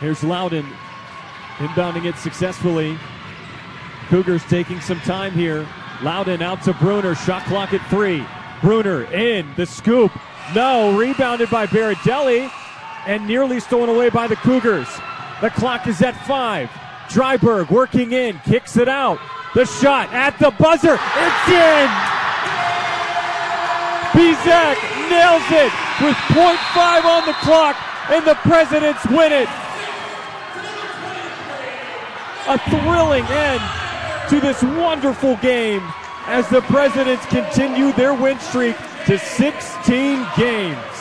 Here's Loudon inbounding it successfully. Cougars taking some time here. Loudon out to Bruner. Shot clock at three. Bruner in the scoop. No, rebounded by Baradelli and nearly stolen away by the Cougars. The clock is at five. Dryberg working in, kicks it out. The shot at the buzzer. It's in. Bizak nails it with 0.5 on the clock, and the Presidents win it. A thrilling end to this wonderful game as the Presidents continue their win streak to 16 games.